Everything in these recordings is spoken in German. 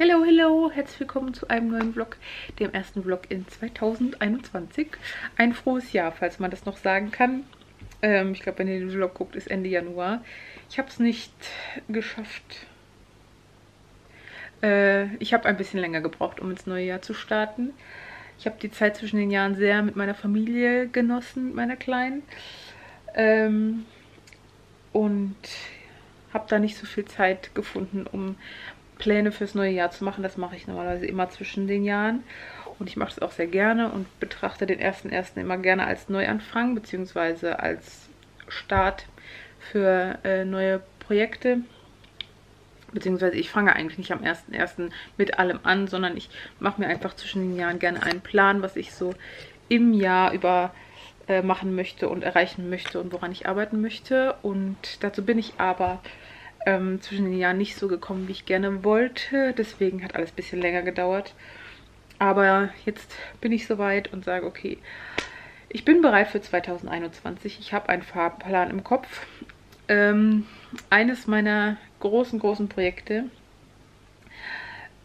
Hello, hello, herzlich willkommen zu einem neuen Vlog, dem ersten Vlog in 2021. Ein frohes Jahr, falls man das noch sagen kann. Ähm, ich glaube, wenn ihr den Vlog guckt, ist Ende Januar. Ich habe es nicht geschafft. Äh, ich habe ein bisschen länger gebraucht, um ins neue Jahr zu starten. Ich habe die Zeit zwischen den Jahren sehr mit meiner Familie genossen, mit meiner Kleinen. Ähm, und habe da nicht so viel Zeit gefunden, um Pläne fürs neue Jahr zu machen. Das mache ich normalerweise immer zwischen den Jahren. Und ich mache das auch sehr gerne und betrachte den 1.1. immer gerne als Neuanfang, beziehungsweise als Start für äh, neue Projekte. Beziehungsweise ich fange eigentlich nicht am 1.1. mit allem an, sondern ich mache mir einfach zwischen den Jahren gerne einen Plan, was ich so im Jahr über äh, machen möchte und erreichen möchte und woran ich arbeiten möchte. Und dazu bin ich aber ähm, zwischen den Jahren nicht so gekommen, wie ich gerne wollte. Deswegen hat alles ein bisschen länger gedauert. Aber jetzt bin ich soweit und sage, okay, ich bin bereit für 2021. Ich habe einen Fahrplan im Kopf. Ähm, eines meiner großen, großen Projekte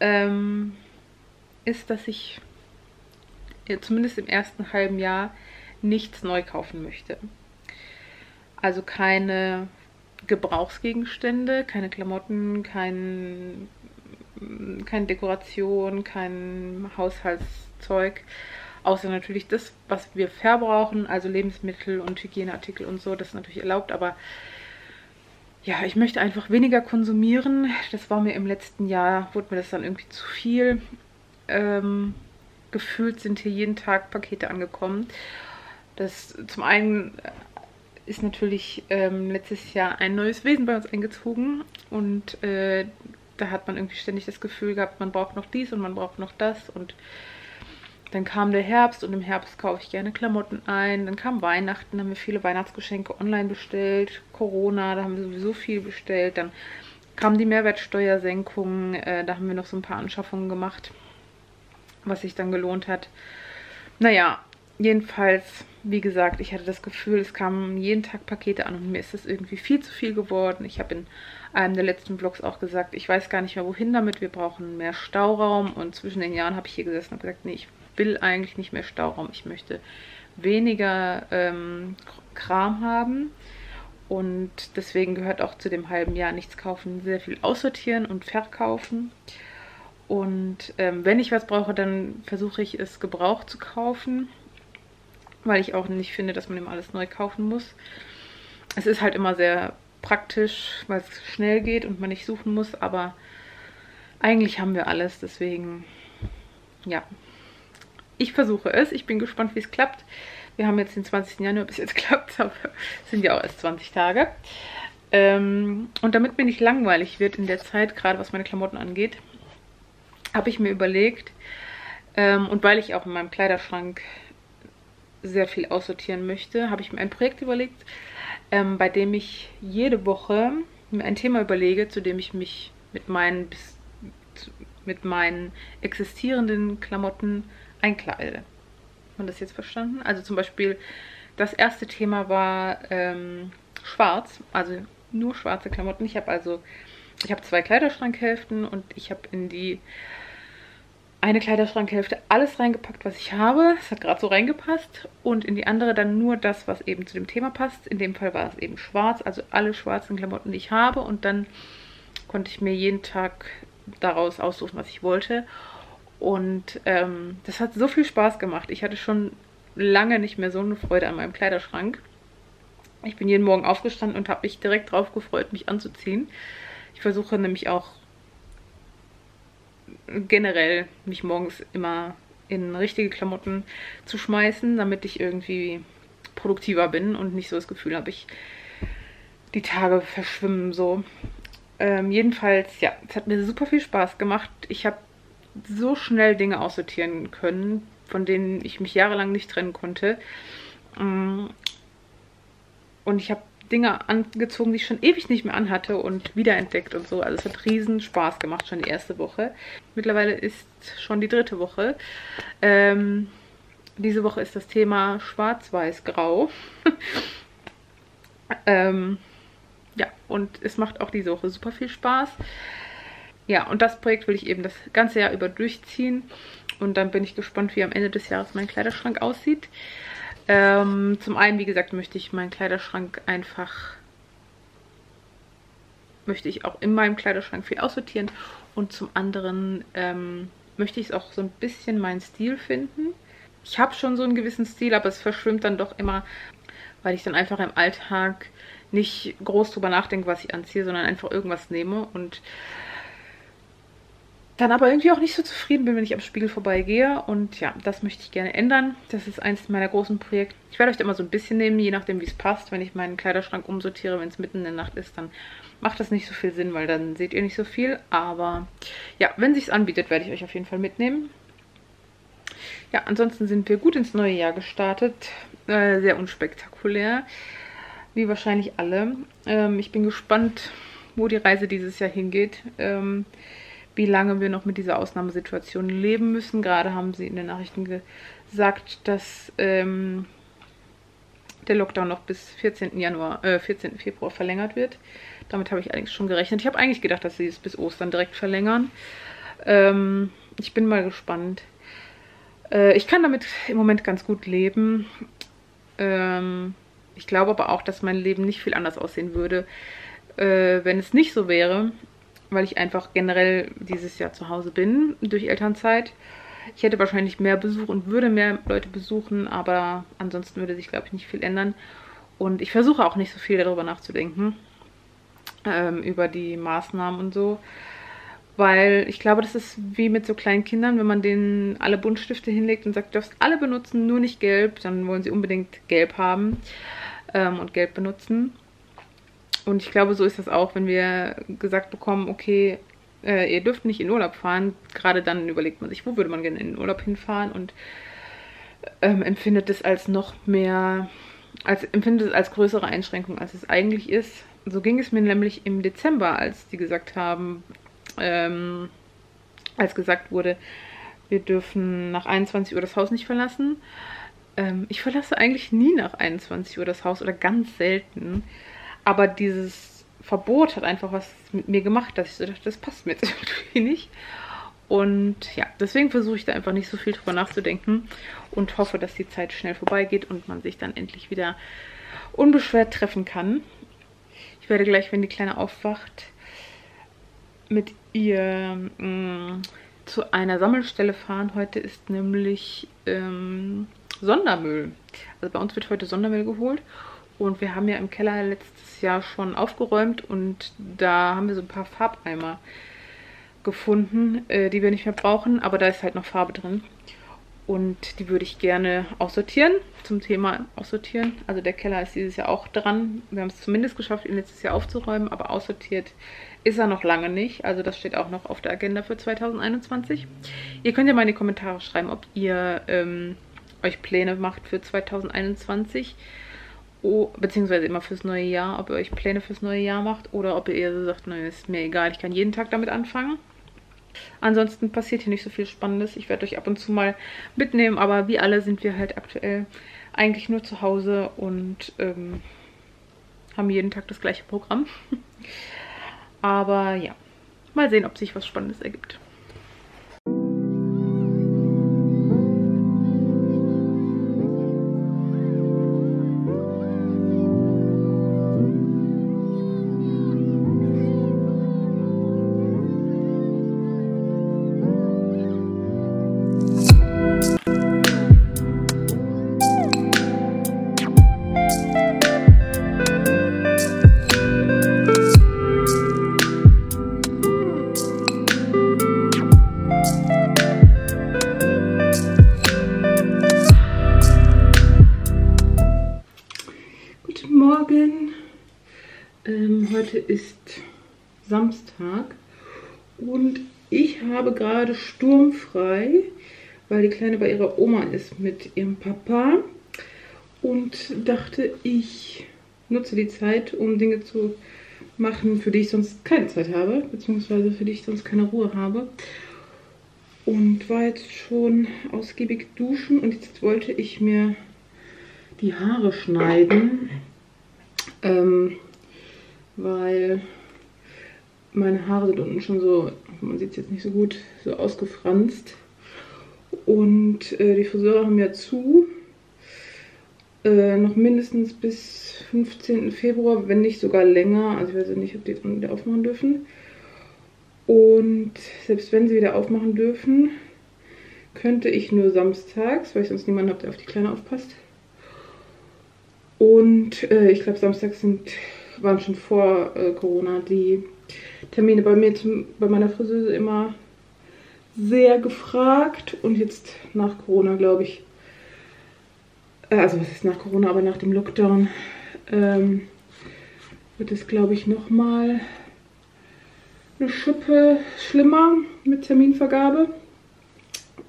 ähm, ist, dass ich ja, zumindest im ersten halben Jahr nichts neu kaufen möchte. Also keine Gebrauchsgegenstände, keine Klamotten, kein, keine Dekoration, kein Haushaltszeug. Außer natürlich das, was wir verbrauchen, also Lebensmittel und Hygieneartikel und so, das ist natürlich erlaubt, aber ja, ich möchte einfach weniger konsumieren. Das war mir im letzten Jahr, wurde mir das dann irgendwie zu viel. Ähm, gefühlt sind hier jeden Tag Pakete angekommen. Das zum einen ist natürlich ähm, letztes Jahr ein neues Wesen bei uns eingezogen und äh, da hat man irgendwie ständig das Gefühl gehabt, man braucht noch dies und man braucht noch das und dann kam der Herbst und im Herbst kaufe ich gerne Klamotten ein. Dann kam Weihnachten, haben wir viele Weihnachtsgeschenke online bestellt. Corona, da haben wir sowieso viel bestellt. Dann kam die Mehrwertsteuersenkung, äh, da haben wir noch so ein paar Anschaffungen gemacht, was sich dann gelohnt hat. Naja, jedenfalls wie gesagt, ich hatte das Gefühl, es kamen jeden Tag Pakete an und mir ist das irgendwie viel zu viel geworden. Ich habe in einem der letzten Vlogs auch gesagt, ich weiß gar nicht mehr wohin damit, wir brauchen mehr Stauraum. Und zwischen den Jahren habe ich hier gesessen und gesagt, nee, ich will eigentlich nicht mehr Stauraum, ich möchte weniger ähm, Kram haben. Und deswegen gehört auch zu dem halben Jahr nichts kaufen, sehr viel aussortieren und verkaufen. Und ähm, wenn ich was brauche, dann versuche ich es gebraucht zu kaufen weil ich auch nicht finde, dass man immer alles neu kaufen muss. Es ist halt immer sehr praktisch, weil es schnell geht und man nicht suchen muss, aber eigentlich haben wir alles, deswegen ja. Ich versuche es, ich bin gespannt, wie es klappt. Wir haben jetzt den 20. Januar, bis jetzt klappt aber sind ja auch erst 20 Tage. Ähm, und damit mir nicht langweilig wird in der Zeit, gerade was meine Klamotten angeht, habe ich mir überlegt, ähm, und weil ich auch in meinem Kleiderschrank sehr viel aussortieren möchte, habe ich mir ein Projekt überlegt, ähm, bei dem ich jede Woche mir ein Thema überlege, zu dem ich mich mit meinen, bis, mit meinen existierenden Klamotten einkleide. Hat man das jetzt verstanden? Also zum Beispiel, das erste Thema war ähm, schwarz, also nur schwarze Klamotten. Ich habe also, ich habe zwei Kleiderschrankhälften und ich habe in die eine Kleiderschrankhälfte alles reingepackt, was ich habe. Es hat gerade so reingepasst. Und in die andere dann nur das, was eben zu dem Thema passt. In dem Fall war es eben schwarz, also alle schwarzen Klamotten, die ich habe. Und dann konnte ich mir jeden Tag daraus aussuchen, was ich wollte. Und ähm, das hat so viel Spaß gemacht. Ich hatte schon lange nicht mehr so eine Freude an meinem Kleiderschrank. Ich bin jeden Morgen aufgestanden und habe mich direkt drauf gefreut, mich anzuziehen. Ich versuche nämlich auch generell mich morgens immer in richtige Klamotten zu schmeißen, damit ich irgendwie produktiver bin und nicht so das Gefühl habe, ich die Tage verschwimmen so. Ähm, jedenfalls, ja, es hat mir super viel Spaß gemacht. Ich habe so schnell Dinge aussortieren können, von denen ich mich jahrelang nicht trennen konnte. Mm. Und ich habe Dinge angezogen, die ich schon ewig nicht mehr anhatte und wiederentdeckt und so. Also es hat riesen Spaß gemacht, schon die erste Woche. Mittlerweile ist schon die dritte Woche. Ähm, diese Woche ist das Thema Schwarz-Weiß-Grau. ähm, ja, und es macht auch diese Woche super viel Spaß. ja, und das Projekt will ich eben das ganze Jahr über durchziehen. Und dann bin ich gespannt, wie am Ende des Jahres mein Kleiderschrank aussieht. Ähm, zum einen, wie gesagt, möchte ich meinen Kleiderschrank einfach, möchte ich auch in meinem Kleiderschrank viel aussortieren. Und zum anderen ähm, möchte ich auch so ein bisschen meinen Stil finden. Ich habe schon so einen gewissen Stil, aber es verschwimmt dann doch immer, weil ich dann einfach im Alltag nicht groß drüber nachdenke, was ich anziehe, sondern einfach irgendwas nehme und dann aber irgendwie auch nicht so zufrieden bin, wenn ich am Spiegel vorbeigehe. Und ja, das möchte ich gerne ändern. Das ist eins meiner großen Projekte. Ich werde euch da immer so ein bisschen nehmen, je nachdem, wie es passt. Wenn ich meinen Kleiderschrank umsortiere, wenn es mitten in der Nacht ist, dann macht das nicht so viel Sinn, weil dann seht ihr nicht so viel. Aber ja, wenn sich anbietet, werde ich euch auf jeden Fall mitnehmen. Ja, ansonsten sind wir gut ins neue Jahr gestartet. Äh, sehr unspektakulär, wie wahrscheinlich alle. Ähm, ich bin gespannt, wo die Reise dieses Jahr hingeht. Ähm, wie lange wir noch mit dieser Ausnahmesituation leben müssen. Gerade haben sie in den Nachrichten gesagt, dass ähm, der Lockdown noch bis 14. Januar, äh, 14. Februar verlängert wird. Damit habe ich eigentlich schon gerechnet. Ich habe eigentlich gedacht, dass sie es bis Ostern direkt verlängern. Ähm, ich bin mal gespannt. Äh, ich kann damit im Moment ganz gut leben. Ähm, ich glaube aber auch, dass mein Leben nicht viel anders aussehen würde, äh, wenn es nicht so wäre, weil ich einfach generell dieses Jahr zu Hause bin durch Elternzeit. Ich hätte wahrscheinlich mehr Besuch und würde mehr Leute besuchen, aber ansonsten würde sich, glaube ich, nicht viel ändern. Und ich versuche auch nicht so viel darüber nachzudenken, ähm, über die Maßnahmen und so. Weil ich glaube, das ist wie mit so kleinen Kindern, wenn man denen alle Buntstifte hinlegt und sagt, du darfst alle benutzen, nur nicht gelb, dann wollen sie unbedingt gelb haben ähm, und gelb benutzen. Und ich glaube, so ist das auch, wenn wir gesagt bekommen, okay, äh, ihr dürft nicht in Urlaub fahren. Gerade dann überlegt man sich, wo würde man gerne in den Urlaub hinfahren und ähm, empfindet es als noch mehr, als empfindet es als größere Einschränkung, als es eigentlich ist. So ging es mir nämlich im Dezember, als die gesagt haben, ähm, als gesagt wurde, wir dürfen nach 21 Uhr das Haus nicht verlassen. Ähm, ich verlasse eigentlich nie nach 21 Uhr das Haus oder ganz selten. Aber dieses Verbot hat einfach was mit mir gemacht, dass ich so dachte, das passt mir jetzt irgendwie nicht. Und ja, deswegen versuche ich da einfach nicht so viel drüber nachzudenken und hoffe, dass die Zeit schnell vorbeigeht und man sich dann endlich wieder unbeschwert treffen kann. Ich werde gleich, wenn die Kleine aufwacht, mit ihr mh, mm, zu einer Sammelstelle fahren. Heute ist nämlich ähm, Sondermüll. Also bei uns wird heute Sondermüll geholt und wir haben ja im Keller letztes Jahr schon aufgeräumt und da haben wir so ein paar Farbeimer gefunden, äh, die wir nicht mehr brauchen, aber da ist halt noch Farbe drin. Und die würde ich gerne aussortieren, zum Thema aussortieren. Also der Keller ist dieses Jahr auch dran. Wir haben es zumindest geschafft, ihn letztes Jahr aufzuräumen, aber aussortiert ist er noch lange nicht. Also das steht auch noch auf der Agenda für 2021. Ihr könnt ja mal in die Kommentare schreiben, ob ihr ähm, euch Pläne macht für 2021 oh, beziehungsweise immer fürs neue Jahr, ob ihr euch Pläne fürs neue Jahr macht oder ob ihr eher so sagt, naja, ist mir egal, ich kann jeden Tag damit anfangen. Ansonsten passiert hier nicht so viel Spannendes. Ich werde euch ab und zu mal mitnehmen, aber wie alle sind wir halt aktuell eigentlich nur zu Hause und ähm, haben jeden Tag das gleiche Programm. aber ja, mal sehen, ob sich was Spannendes ergibt. Weil die Kleine bei ihrer Oma ist mit ihrem Papa und dachte, ich nutze die Zeit, um Dinge zu machen, für die ich sonst keine Zeit habe, beziehungsweise für die ich sonst keine Ruhe habe. Und war jetzt schon ausgiebig duschen und jetzt wollte ich mir die Haare schneiden, ähm, weil meine Haare sind unten schon so, man sieht es jetzt nicht so gut, so ausgefranst. Und äh, die Friseure haben ja zu. Äh, noch mindestens bis 15. Februar, wenn nicht sogar länger. Also ich weiß nicht, ob die jetzt wieder aufmachen dürfen. Und selbst wenn sie wieder aufmachen dürfen, könnte ich nur samstags, weil ich sonst niemanden habe, der auf die Kleine aufpasst. Und äh, ich glaube, samstags sind, waren schon vor äh, Corona die Termine bei mir, zum, bei meiner Friseuse immer sehr gefragt. Und jetzt nach Corona, glaube ich, äh, also was ist nach Corona, aber nach dem Lockdown, ähm, wird es, glaube ich, nochmal eine Schippe schlimmer mit Terminvergabe.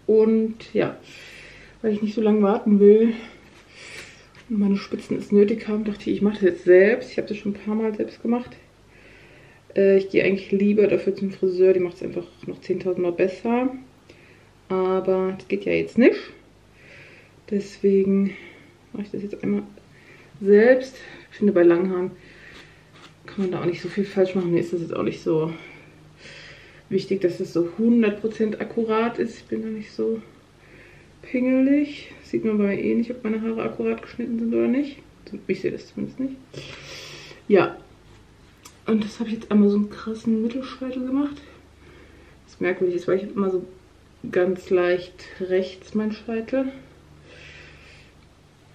Und ja, weil ich nicht so lange warten will und meine Spitzen es nötig haben, dachte ich, ich mache das jetzt selbst. Ich habe das schon ein paar Mal selbst gemacht. Äh, ich gehe eigentlich lieber dafür zum Friseur, die macht es einfach noch 10.000 Mal besser. Aber das geht ja jetzt nicht. Deswegen mache ich das jetzt einmal selbst. Ich finde, bei langen Haaren kann man da auch nicht so viel falsch machen. Mir ist das jetzt auch nicht so wichtig, dass es so 100% akkurat ist. Ich bin da nicht so pingelig. Sieht man bei mir eh nicht, ob meine Haare akkurat geschnitten sind oder nicht. Ich sehe das zumindest nicht. Ja. Und das habe ich jetzt einmal so einen krassen Mittelscheitel gemacht. Was merkwürdig ist, weil ich immer so ganz leicht rechts meinen Scheitel.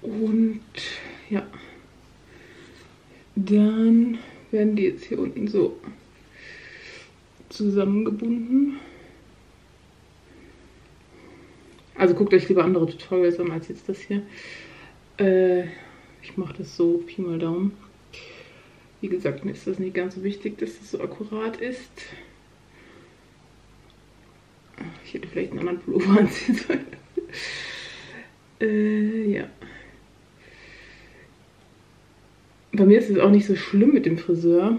Und ja. Dann werden die jetzt hier unten so zusammengebunden. Also guckt euch lieber andere Tutorials an als jetzt das hier. Äh, ich mache das so, Pi mal Daumen. Wie gesagt, mir ist das nicht ganz so wichtig, dass es so akkurat ist. Ich hätte vielleicht einen anderen Pullover anziehen sollen. äh, ja. Bei mir ist es auch nicht so schlimm mit dem Friseur.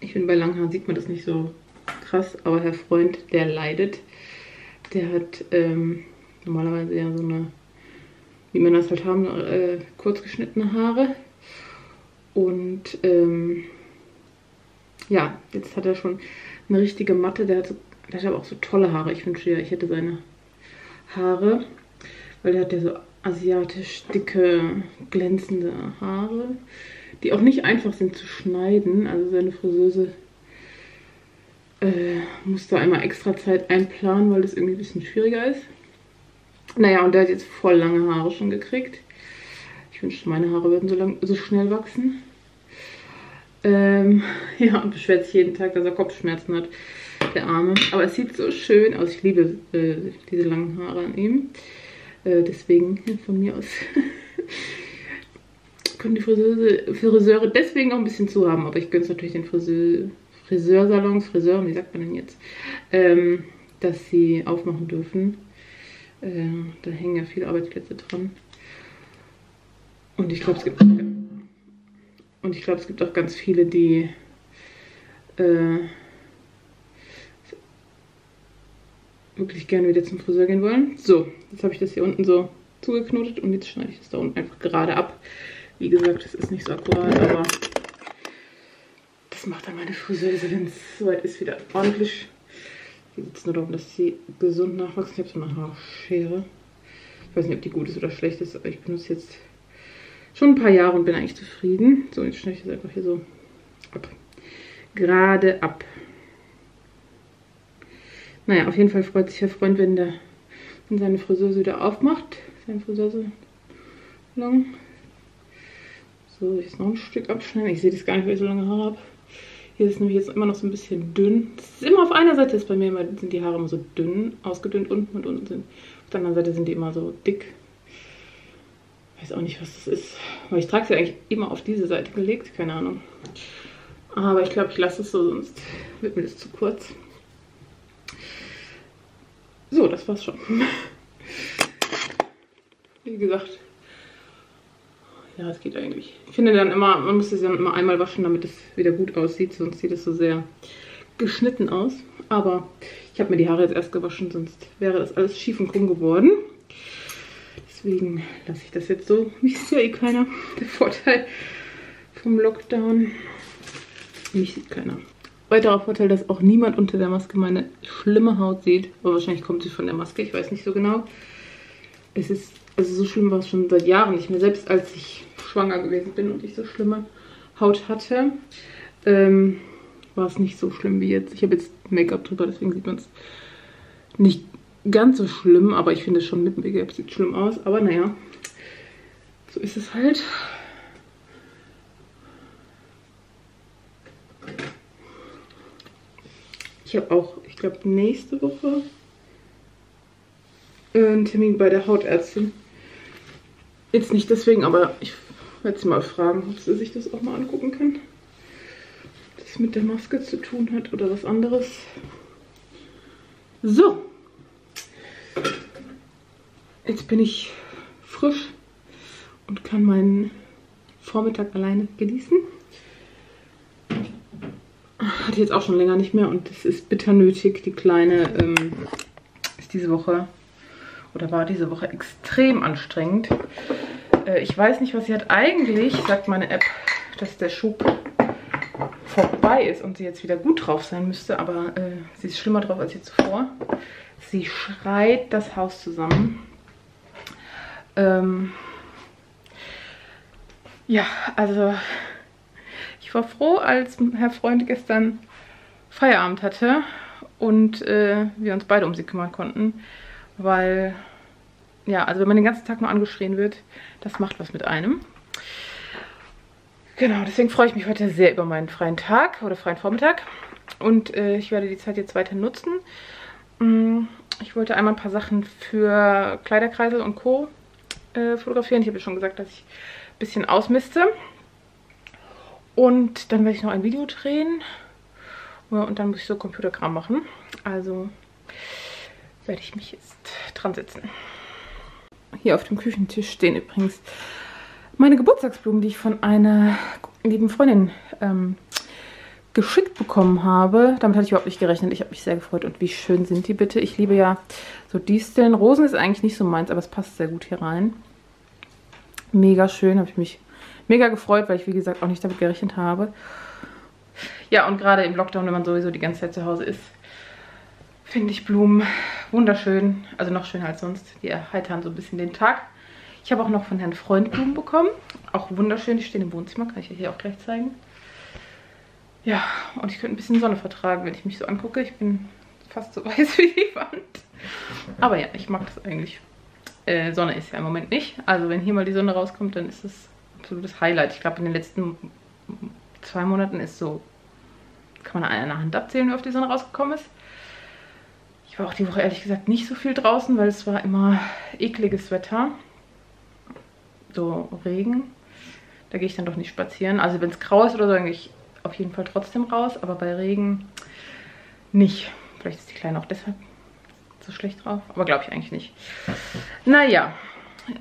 Ich finde, bei langen Haaren sieht man das nicht so krass, aber Herr Freund, der leidet. Der hat ähm, normalerweise ja so eine, wie man das halt haben, äh, kurz geschnittene Haare. Und ähm, ja, jetzt hat er schon eine richtige Matte. Der hat, so, der hat aber auch so tolle Haare. Ich wünschte ja, ich hätte seine Haare. Weil der hat ja so asiatisch dicke, glänzende Haare die auch nicht einfach sind zu schneiden. Also seine Friseuse äh, muss da einmal extra Zeit einplanen, weil das irgendwie ein bisschen schwieriger ist. Naja, und der hat jetzt voll lange Haare schon gekriegt. Ich wünschte, meine Haare würden so, lang, so schnell wachsen. Ähm, ja, und beschwert sich jeden Tag, dass er Kopfschmerzen hat, der Arme. Aber es sieht so schön aus. Ich liebe äh, diese langen Haare an ihm. Äh, deswegen von mir aus können die Friseure, Friseure deswegen auch ein bisschen zu haben. Aber ich gönne es natürlich den Friseur, Friseursalons, Friseuren, wie sagt man denn jetzt, ähm, dass sie aufmachen dürfen. Äh, da hängen ja viele Arbeitsplätze dran. Und ich glaube, es gibt und ich glaube, es gibt auch ganz viele, die äh, wirklich gerne wieder zum Friseur gehen wollen. So, jetzt habe ich das hier unten so zugeknotet und jetzt schneide ich das da unten einfach gerade ab. Wie gesagt, das ist nicht so akkurat, aber das macht dann meine Friseuse, wenn es soweit ist, wieder ordentlich. Hier geht nur darum, dass sie gesund nachwachsen. Ich habe so eine Haarschere. Ich weiß nicht, ob die gut ist oder schlecht ist, aber ich benutze jetzt schon ein paar Jahre und bin eigentlich zufrieden. So, jetzt schneide ich das einfach hier so ab. Gerade ab. Naja, auf jeden Fall freut sich der Freund, wenn, der, wenn seine Friseuse wieder aufmacht. Seine Friseuse lang. So, jetzt noch ein Stück abschneiden. Ich sehe das gar nicht, weil ich so lange Haare habe. Hier ist nämlich jetzt immer noch so ein bisschen dünn. Das ist immer auf einer Seite, ist bei mir immer, sind die Haare immer so dünn, ausgedünnt unten und unten sind. Auf der anderen Seite sind die immer so dick. Weiß auch nicht, was das ist. Weil ich trage sie eigentlich immer auf diese Seite gelegt, keine Ahnung. Aber ich glaube, ich lasse es so, sonst wird mir das zu kurz. So, das war's schon. Wie gesagt, ja, es geht eigentlich. Ich finde dann immer, man muss es dann immer einmal waschen, damit es wieder gut aussieht. Sonst sieht es so sehr geschnitten aus. Aber ich habe mir die Haare jetzt erst gewaschen, sonst wäre das alles schief und krumm geworden. Deswegen lasse ich das jetzt so. Mich sieht ja eh keiner. Der Vorteil vom Lockdown. Mich sieht keiner. Weiterer Vorteil, dass auch niemand unter der Maske meine schlimme Haut sieht. Aber wahrscheinlich kommt sie von der Maske, ich weiß nicht so genau. Es ist, also so schlimm war es schon seit Jahren nicht mehr. Selbst als ich schwanger gewesen bin und ich so schlimme Haut hatte, ähm, war es nicht so schlimm wie jetzt. Ich habe jetzt Make-up drüber, deswegen sieht man es nicht ganz so schlimm. Aber ich finde es schon mit Make-up sieht schlimm aus. Aber naja, so ist es halt. Ich habe auch, ich glaube, nächste Woche einen Termin bei der Hautärztin. Jetzt nicht deswegen, aber ich werde sie mal fragen, ob sie sich das auch mal angucken kann. Das mit der Maske zu tun hat oder was anderes. So. Jetzt bin ich frisch und kann meinen Vormittag alleine genießen hatte jetzt auch schon länger nicht mehr und es ist bitter nötig. Die Kleine ähm, ist diese Woche oder war diese Woche extrem anstrengend. Äh, ich weiß nicht, was sie hat. Eigentlich sagt meine App, dass der Schub vorbei ist und sie jetzt wieder gut drauf sein müsste, aber äh, sie ist schlimmer drauf als je zuvor. Sie schreit das Haus zusammen. Ähm ja, also ich war froh, als Herr Freund gestern Feierabend hatte und äh, wir uns beide um sie kümmern konnten, weil, ja, also wenn man den ganzen Tag nur angeschrien wird, das macht was mit einem. Genau, deswegen freue ich mich heute sehr über meinen freien Tag oder freien Vormittag und äh, ich werde die Zeit jetzt weiter nutzen. Mm, ich wollte einmal ein paar Sachen für Kleiderkreisel und Co. Äh, fotografieren. Ich habe ja schon gesagt, dass ich ein bisschen ausmiste. Und dann werde ich noch ein Video drehen. Und dann muss ich so Computerkram machen. Also werde ich mich jetzt dran setzen. Hier auf dem Küchentisch stehen übrigens meine Geburtstagsblumen, die ich von einer lieben Freundin ähm, geschickt bekommen habe. Damit hatte ich überhaupt nicht gerechnet. Ich habe mich sehr gefreut. Und wie schön sind die bitte? Ich liebe ja so Disteln. Rosen ist eigentlich nicht so meins, aber es passt sehr gut hier rein. Mega schön. Habe ich mich mega gefreut, weil ich, wie gesagt, auch nicht damit gerechnet habe. Ja, und gerade im Lockdown, wenn man sowieso die ganze Zeit zu Hause ist, finde ich Blumen wunderschön. Also noch schöner als sonst. Die erheitern so ein bisschen den Tag. Ich habe auch noch von Herrn Freund Blumen bekommen. Auch wunderschön. Die stehen im Wohnzimmer. Kann ich hier auch gleich zeigen. Ja, und ich könnte ein bisschen Sonne vertragen, wenn ich mich so angucke. Ich bin fast so weiß wie die Wand. Aber ja, ich mag das eigentlich. Äh, Sonne ist ja im Moment nicht. Also wenn hier mal die Sonne rauskommt, dann ist es absolutes Highlight. Ich glaube, in den letzten zwei Monaten ist so, kann man an einer Hand abzählen, wie oft die Sonne rausgekommen ist. Ich war auch die Woche ehrlich gesagt nicht so viel draußen, weil es war immer ekliges Wetter. So Regen. Da gehe ich dann doch nicht spazieren. Also wenn es grau ist oder so, dann gehe ich auf jeden Fall trotzdem raus. Aber bei Regen nicht. Vielleicht ist die Kleine auch deshalb so schlecht drauf. Aber glaube ich eigentlich nicht. Naja,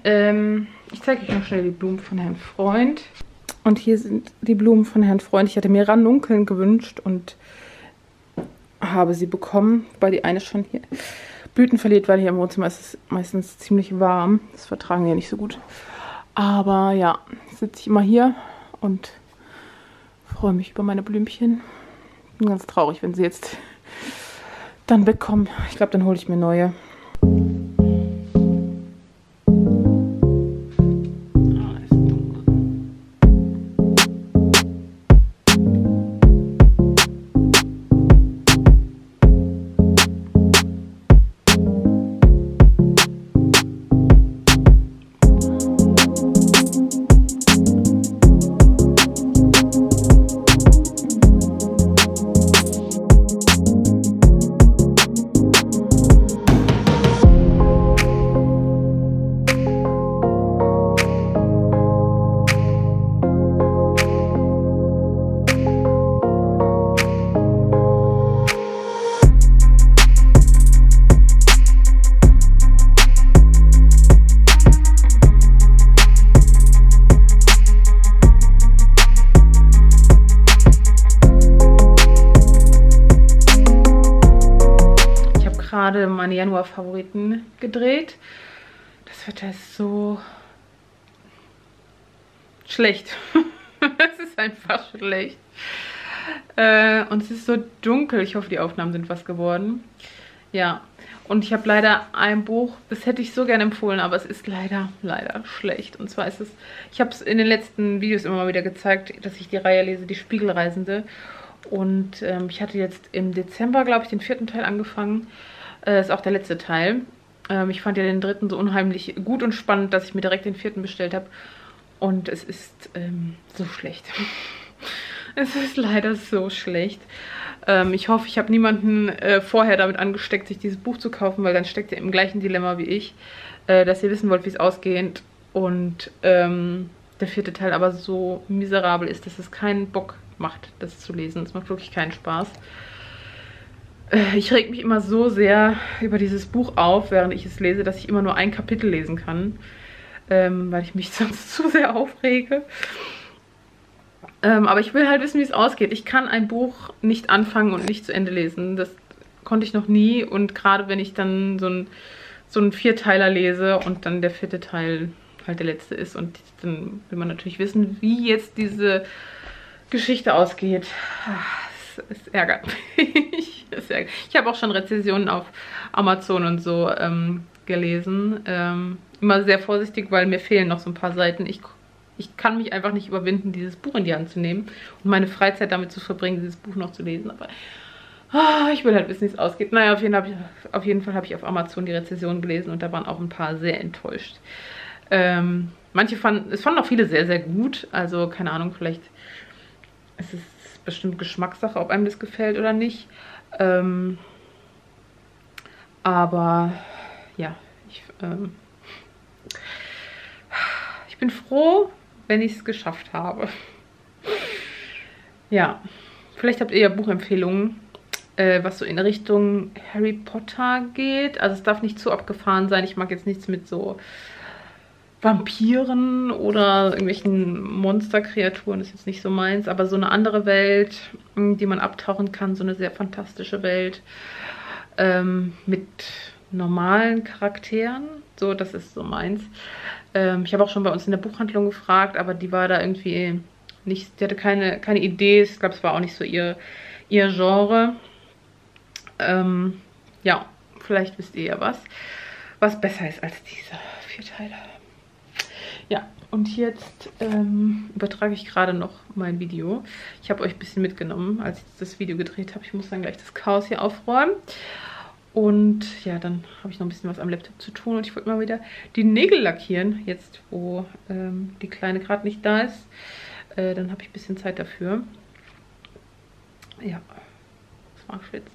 ähm, ich zeige euch noch schnell die Blumen von Herrn Freund. Und hier sind die Blumen von Herrn Freund. Ich hatte mir Ranunkeln gewünscht und habe sie bekommen, weil die eine schon hier Blüten verliert, weil hier im Wohnzimmer ist es meistens ziemlich warm. Das vertragen wir nicht so gut. Aber ja, sitze ich immer hier und freue mich über meine Blümchen. Bin ganz traurig, wenn sie jetzt dann wegkommen. Ich glaube, dann hole ich mir neue. Gerade meine Januar-Favoriten gedreht. Das Wetter ist so schlecht. es ist einfach schlecht. Äh, und es ist so dunkel. Ich hoffe, die Aufnahmen sind was geworden. Ja, und ich habe leider ein Buch, das hätte ich so gerne empfohlen, aber es ist leider, leider schlecht. Und zwar ist es, ich habe es in den letzten Videos immer mal wieder gezeigt, dass ich die Reihe lese, die Spiegelreisende. Und ähm, ich hatte jetzt im Dezember, glaube ich, den vierten Teil angefangen. Äh, ist auch der letzte Teil. Ähm, ich fand ja den dritten so unheimlich gut und spannend, dass ich mir direkt den vierten bestellt habe. Und es ist ähm, so schlecht. es ist leider so schlecht. Ähm, ich hoffe, ich habe niemanden äh, vorher damit angesteckt, sich dieses Buch zu kaufen, weil dann steckt ihr im gleichen Dilemma wie ich, äh, dass ihr wissen wollt, wie es ausgeht. Und ähm, der vierte Teil aber so miserabel ist, dass es keinen Bock macht, das zu lesen. Es macht wirklich keinen Spaß. Äh, ich reg mich immer so sehr über dieses Buch auf, während ich es lese, dass ich immer nur ein Kapitel lesen kann, ähm, weil ich mich sonst zu sehr aufrege. Ähm, aber ich will halt wissen, wie es ausgeht. Ich kann ein Buch nicht anfangen und nicht zu Ende lesen. Das konnte ich noch nie. Und gerade wenn ich dann so ein so einen Vierteiler lese und dann der vierte Teil halt der letzte ist. Und dann will man natürlich wissen, wie jetzt diese Geschichte ausgeht. Es, ärgert mich. Es ärgert. Ich habe auch schon Rezensionen auf Amazon und so ähm, gelesen. Ähm, immer sehr vorsichtig, weil mir fehlen noch so ein paar Seiten. Ich, ich kann mich einfach nicht überwinden, dieses Buch in die Hand zu nehmen und meine Freizeit damit zu verbringen, dieses Buch noch zu lesen. Aber oh, ich will halt wissen, wie es ausgeht. Naja, auf jeden, Fall habe ich auf Amazon die Rezension gelesen und da waren auch ein paar sehr enttäuscht. Ähm, manche fanden, es fanden auch viele sehr, sehr gut. Also, keine Ahnung, vielleicht ist es bestimmt Geschmackssache, ob einem das gefällt oder nicht. Ähm, aber ja, ich, ähm, ich bin froh, wenn ich es geschafft habe. Ja, vielleicht habt ihr ja Buchempfehlungen, äh, was so in Richtung Harry Potter geht. Also es darf nicht zu abgefahren sein. Ich mag jetzt nichts mit so Vampiren oder irgendwelchen Monsterkreaturen ist jetzt nicht so meins, aber so eine andere Welt, hm, die man abtauchen kann, so eine sehr fantastische Welt ähm, mit normalen Charakteren, so das ist so meins. Ähm, ich habe auch schon bei uns in der Buchhandlung gefragt, aber die war da irgendwie nicht, die hatte keine, keine Idee, ich glaube es war auch nicht so ihr, ihr Genre. Ähm, ja, vielleicht wisst ihr ja was, was besser ist als diese vier Teile. Ja, und jetzt ähm, übertrage ich gerade noch mein Video. Ich habe euch ein bisschen mitgenommen, als ich das Video gedreht habe. Ich muss dann gleich das Chaos hier aufräumen. Und ja, dann habe ich noch ein bisschen was am Laptop zu tun. Und ich wollte mal wieder die Nägel lackieren, jetzt wo ähm, die Kleine gerade nicht da ist. Äh, dann habe ich ein bisschen Zeit dafür. Ja, das mache ich jetzt.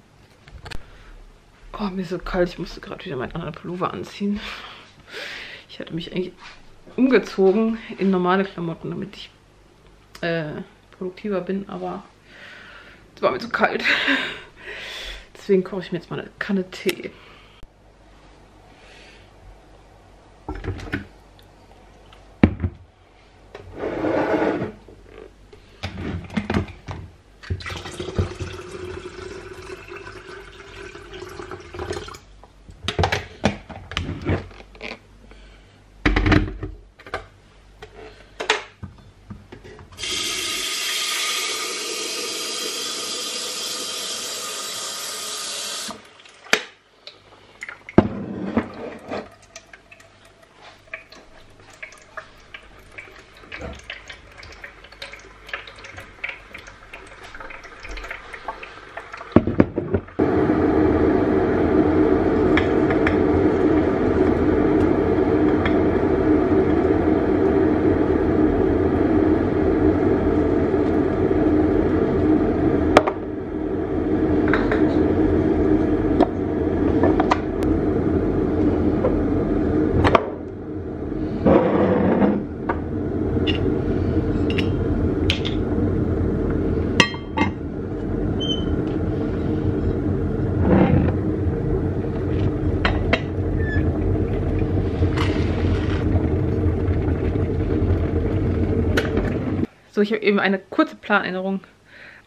Oh, mir ist so kalt. Ich musste gerade wieder meinen anderen Pullover anziehen. Ich hatte mich eigentlich umgezogen in normale Klamotten, damit ich äh, produktiver bin, aber es war mir zu kalt. Deswegen koche ich mir jetzt mal eine Kanne Tee. Ich habe eben eine kurze Planänderung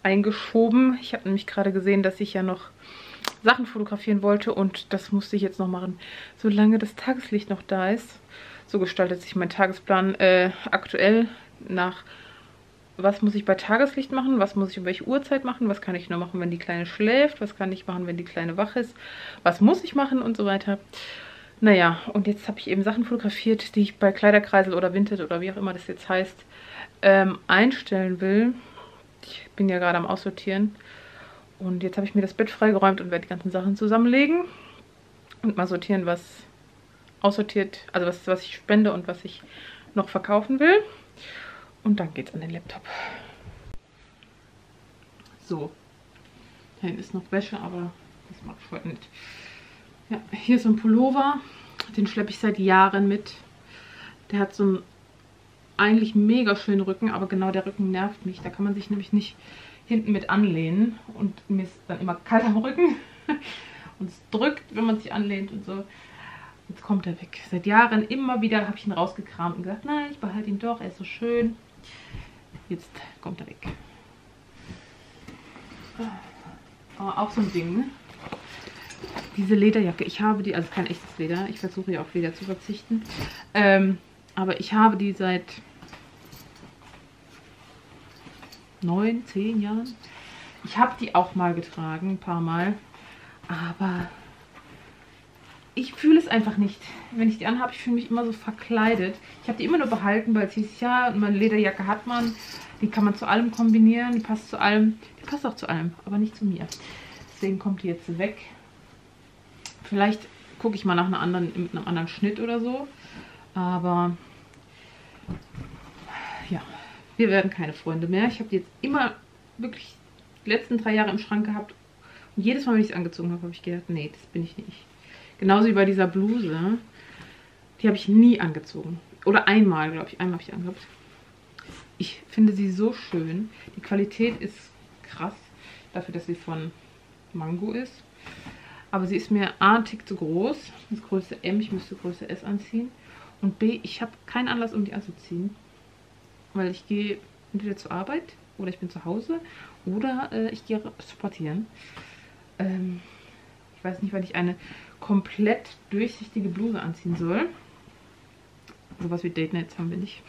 eingeschoben. Ich habe nämlich gerade gesehen, dass ich ja noch Sachen fotografieren wollte und das musste ich jetzt noch machen, solange das Tageslicht noch da ist. So gestaltet sich mein Tagesplan äh, aktuell nach was muss ich bei Tageslicht machen, was muss ich um welche Uhrzeit machen, was kann ich nur machen, wenn die Kleine schläft, was kann ich machen, wenn die Kleine wach ist, was muss ich machen und so weiter. Naja, und jetzt habe ich eben Sachen fotografiert, die ich bei Kleiderkreisel oder Vinted oder wie auch immer das jetzt heißt, ähm, einstellen will. Ich bin ja gerade am Aussortieren. Und jetzt habe ich mir das Bett freigeräumt und werde die ganzen Sachen zusammenlegen und mal sortieren, was aussortiert, also was, was ich spende und was ich noch verkaufen will. Und dann geht's an den Laptop. So. Hier ist noch Wäsche, aber das mache ich heute nicht. Ja, hier ist so ein Pullover. Den schleppe ich seit Jahren mit. Der hat so einen eigentlich mega schönen Rücken, aber genau der Rücken nervt mich. Da kann man sich nämlich nicht hinten mit anlehnen. Und mir ist dann immer kalt am Rücken. Und es drückt, wenn man sich anlehnt und so. Jetzt kommt er weg. Seit Jahren immer wieder habe ich ihn rausgekramt und gesagt, nein, ich behalte ihn doch, er ist so schön. Jetzt kommt er weg. Aber auch so ein Ding, ne? Diese Lederjacke, ich habe die, also kein echtes Leder, ich versuche ja auf Leder zu verzichten. Ähm, aber ich habe die seit neun, zehn Jahren. Ich habe die auch mal getragen, ein paar Mal. Aber ich fühle es einfach nicht. Wenn ich die anhabe, ich fühle mich immer so verkleidet. Ich habe die immer nur behalten, weil es hieß, ja, meine Lederjacke hat man. Die kann man zu allem kombinieren. Die passt zu allem. Die passt auch zu allem, aber nicht zu mir. Deswegen kommt die jetzt weg. Vielleicht gucke ich mal nach einer anderen, mit einem anderen Schnitt oder so. Aber ja, wir werden keine Freunde mehr. Ich habe die jetzt immer wirklich die letzten drei Jahre im Schrank gehabt. Und jedes Mal, wenn ich es angezogen habe, habe ich gedacht, nee, das bin ich nicht. Genauso wie bei dieser Bluse. Die habe ich nie angezogen. Oder einmal, glaube ich. Einmal habe ich angehabt. Ich finde sie so schön. Die Qualität ist krass. Dafür, dass sie von Mango ist. Aber sie ist mir A, ein Tick zu groß. Das Größe M, ich müsste Größe S anziehen. Und B, ich habe keinen Anlass, um die anzuziehen. Weil ich gehe entweder zur Arbeit oder ich bin zu Hause oder äh, ich gehe sportieren. Ähm, ich weiß nicht, wann ich eine komplett durchsichtige Bluse anziehen soll. Sowas wie Date Nights haben wir nicht.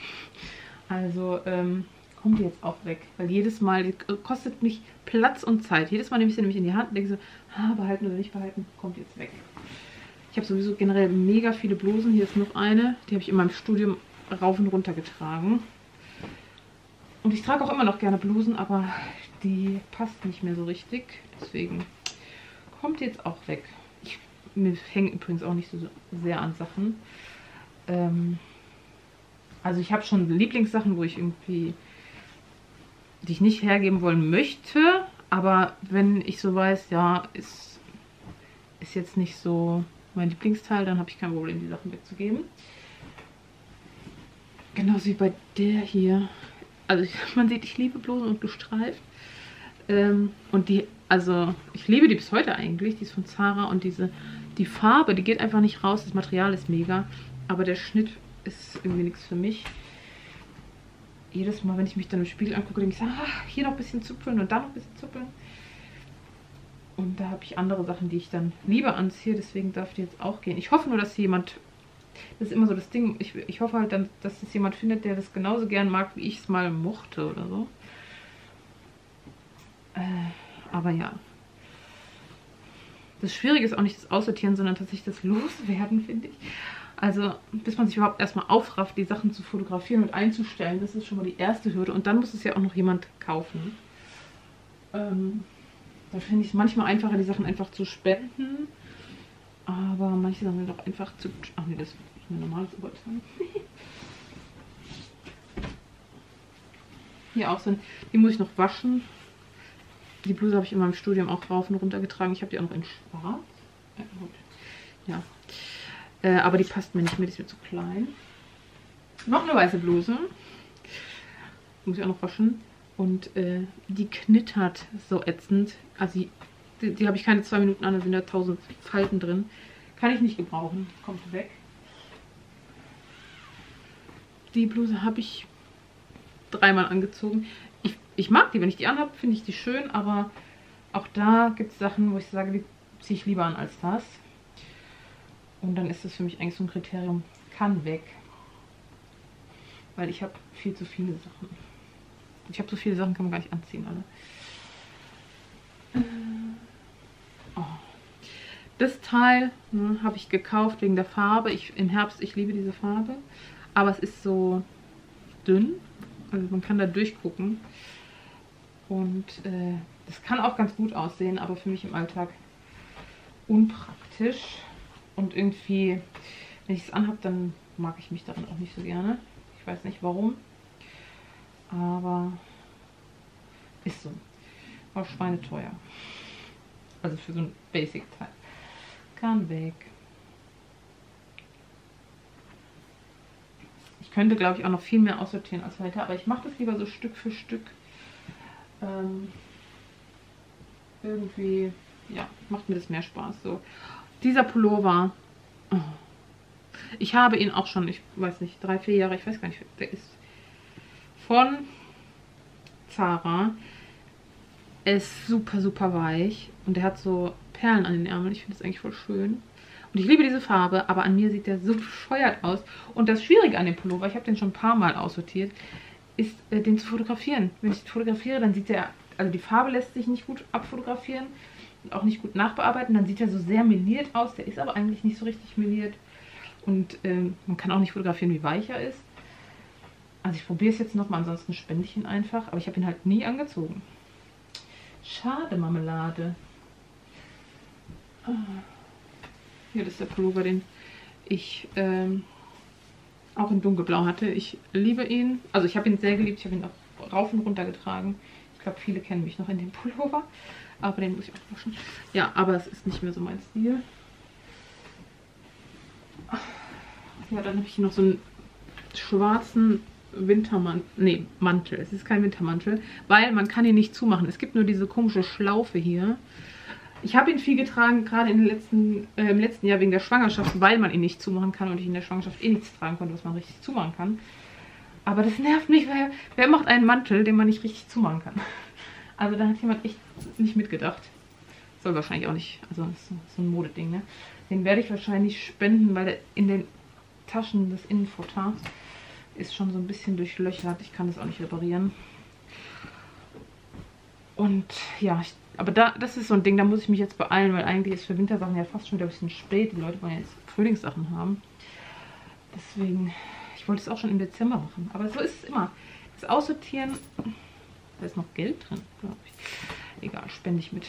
Also ähm, kommt die jetzt auch weg. Weil jedes Mal, die kostet mich Platz und Zeit. Jedes Mal nehme ich sie nämlich in die Hand und denke so, ah, behalten oder nicht behalten, kommt jetzt weg. Ich habe sowieso generell mega viele Blusen. Hier ist noch eine. Die habe ich in meinem Studium rauf und runter getragen. Und ich trage auch immer noch gerne Blusen, aber die passt nicht mehr so richtig. Deswegen kommt jetzt auch weg. Ich, mir hängen übrigens auch nicht so sehr an Sachen. Ähm, also ich habe schon Lieblingssachen, wo ich irgendwie, die ich nicht hergeben wollen möchte. Aber wenn ich so weiß, ja, ist, ist jetzt nicht so mein Lieblingsteil, dann habe ich kein Problem, die Sachen wegzugeben. Genauso wie bei der hier. Also ich, man sieht, ich liebe Blusen und gestreift. Ähm, und die, also ich liebe die bis heute eigentlich. Die ist von Zara und diese, die Farbe, die geht einfach nicht raus. Das Material ist mega. Aber der Schnitt ist irgendwie nichts für mich. Jedes Mal, wenn ich mich dann im Spiegel angucke, denke ich, ah, hier noch ein bisschen zupfeln und da noch ein bisschen zupfeln. Und da habe ich andere Sachen, die ich dann lieber anziehe. Deswegen darf die jetzt auch gehen. Ich hoffe nur, dass jemand... Das ist immer so das Ding. Ich, ich hoffe halt, dann, dass es jemand findet, der das genauso gern mag, wie ich es mal mochte oder so. Äh, aber ja. Das Schwierige ist auch nicht das Aussortieren, sondern tatsächlich das Loswerden, finde ich. Also, bis man sich überhaupt erstmal aufrafft, die Sachen zu fotografieren und einzustellen, das ist schon mal die erste Hürde. Und dann muss es ja auch noch jemand kaufen. Ähm, da finde ich es manchmal einfacher, die Sachen einfach zu spenden. Aber manche Sachen sind auch einfach zu... Ach nee, das ist ein normales Oberteil. Hier auch sind... Die muss ich noch waschen. Die Bluse habe ich in meinem Studium auch rauf und runter getragen. Ich habe die auch noch in schwarz. Ja. Äh, aber die passt mir nicht mehr, die ist mir zu klein. Noch eine weiße Bluse. Muss ich auch noch waschen. Und äh, die knittert so ätzend. Also die, die, die habe ich keine zwei Minuten an, da sind da tausend Falten drin. Kann ich nicht gebrauchen. Kommt weg. Die Bluse habe ich dreimal angezogen. Ich, ich mag die, wenn ich die anhabe, finde ich die schön, aber auch da gibt es Sachen, wo ich sage, die ziehe ich lieber an als das. Und dann ist das für mich eigentlich so ein Kriterium, kann weg. Weil ich habe viel zu viele Sachen. Ich habe so viele Sachen, kann man gar nicht anziehen, alle. Oh. Das Teil ne, habe ich gekauft wegen der Farbe. Ich, Im Herbst, ich liebe diese Farbe. Aber es ist so dünn. Also man kann da durchgucken. Und äh, das kann auch ganz gut aussehen, aber für mich im Alltag unpraktisch. Und irgendwie, wenn ich es anhabe, dann mag ich mich darin auch nicht so gerne. Ich weiß nicht warum. Aber ist so. War schweineteuer. Also für so ein Basic-Teil. Kann weg. Ich könnte, glaube ich, auch noch viel mehr aussortieren als heute, aber ich mache das lieber so Stück für Stück. Ähm, irgendwie, ja, macht mir das mehr Spaß. So, dieser Pullover, oh. ich habe ihn auch schon, ich weiß nicht, drei, vier Jahre, ich weiß gar nicht, der ist von Zara. Er ist super, super weich und der hat so Perlen an den Ärmeln. Ich finde das eigentlich voll schön. Und ich liebe diese Farbe, aber an mir sieht der so bescheuert aus. Und das Schwierige an dem Pullover, ich habe den schon ein paar Mal aussortiert, ist, äh, den zu fotografieren. Wenn ich den fotografiere, dann sieht der, also die Farbe lässt sich nicht gut abfotografieren und auch nicht gut nachbearbeiten. Dann sieht er so sehr meliert aus. Der ist aber eigentlich nicht so richtig meliert. Und ähm, man kann auch nicht fotografieren, wie weich er ist. Also ich probiere es jetzt nochmal, ansonsten spende ich ihn einfach. Aber ich habe ihn halt nie angezogen. Schade, Marmelade. Ah. Hier, das ist der Pullover, den ich ähm, auch in dunkelblau hatte. Ich liebe ihn. Also ich habe ihn sehr geliebt. Ich habe ihn auch rauf und runter getragen. Ich glaube, viele kennen mich noch in dem Pullover. Aber den muss ich auch waschen. Ja, aber es ist nicht mehr so mein Stil. Ja, dann habe ich hier noch so einen schwarzen Wintermantel. Nee, Mantel. Es ist kein Wintermantel, weil man kann ihn nicht zumachen. Es gibt nur diese komische Schlaufe hier. Ich habe ihn viel getragen, gerade letzten, äh, im letzten Jahr wegen der Schwangerschaft, weil man ihn nicht zumachen kann und ich in der Schwangerschaft eh nichts tragen konnte, was man richtig zumachen kann. Aber das nervt mich, weil wer macht einen Mantel, den man nicht richtig zumachen kann? Also da hat jemand echt nicht mitgedacht. Soll wahrscheinlich auch nicht, also das ist so ein Modeding, ne? Den werde ich wahrscheinlich spenden, weil in den Taschen des Innenfutters ist schon so ein bisschen durchlöchert. Ich kann das auch nicht reparieren. Und ja, ich, aber da, das ist so ein Ding, da muss ich mich jetzt beeilen, weil eigentlich ist für Wintersachen ja fast schon ein bisschen spät. Die Leute wollen jetzt Frühlingssachen haben. Deswegen, ich wollte es auch schon im Dezember machen. Aber so ist es immer. Das Aussortieren, da ist noch Geld drin, glaube ich. Egal, spende ich mit.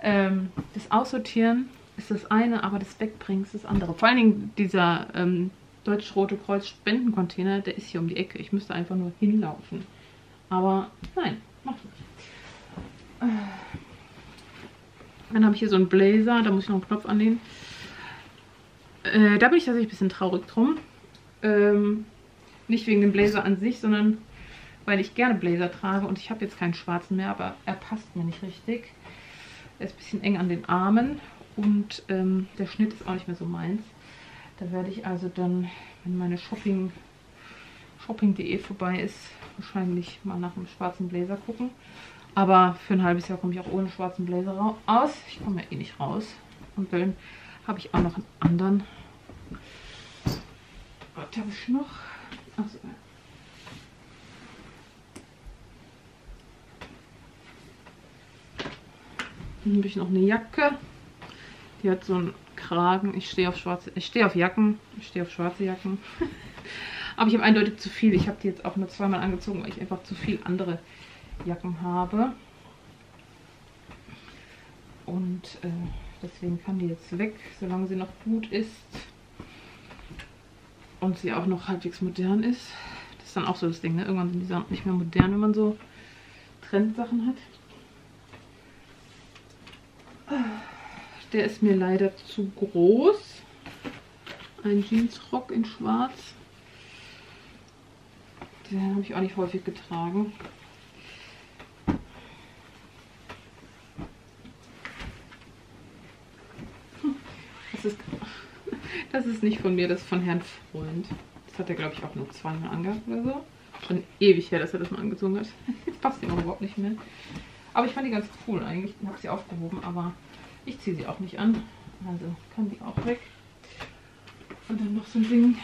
ähm, das Aussortieren ist das eine, aber das Wegbringen ist das andere. Vor allen Dingen dieser ähm, Deutsche Rote Kreuz Spendencontainer, der ist hier um die Ecke. Ich müsste einfach nur hinlaufen. Aber nein, macht nicht. Dann habe ich hier so einen Blazer, da muss ich noch einen Knopf anlehnen. Äh, da bin ich tatsächlich ein bisschen traurig drum. Ähm, nicht wegen dem Blazer an sich, sondern weil ich gerne Blazer trage und ich habe jetzt keinen schwarzen mehr, aber er passt mir nicht richtig. Er ist ein bisschen eng an den Armen und ähm, der Schnitt ist auch nicht mehr so meins. Da werde ich also dann, wenn meine Shopping shopping.de vorbei ist, wahrscheinlich mal nach einem schwarzen Blazer gucken. Aber für ein halbes Jahr komme ich auch ohne schwarzen Blazer aus. Ich komme ja eh nicht raus. Und dann habe ich auch noch einen anderen. Was habe ich noch? Achso. Dann habe ich noch eine Jacke. Die hat so einen Kragen. Ich stehe auf schwarze, ich stehe auf Jacken. Ich stehe auf schwarze Jacken. Aber ich habe eindeutig zu viel. Ich habe die jetzt auch nur zweimal angezogen, weil ich einfach zu viel andere Jacken habe. Und äh, deswegen kann die jetzt weg, solange sie noch gut ist. Und sie auch noch halbwegs modern ist. Das ist dann auch so das Ding, ne? Irgendwann sind die Sachen nicht mehr modern, wenn man so Trendsachen hat. Der ist mir leider zu groß. Ein Jeansrock in schwarz. Den habe ich auch nicht häufig getragen. Das ist, das ist nicht von mir, das ist von Herrn Freund. Das hat er, glaube ich, auch nur zweimal angehabt oder so. Schon ewig her, dass er das mal angezogen hat. Passt ihm auch überhaupt nicht mehr. Aber ich fand die ganz cool eigentlich. Ich habe sie aufgehoben, aber ich ziehe sie auch nicht an. Also kann die auch weg. Und dann noch so ein Ding,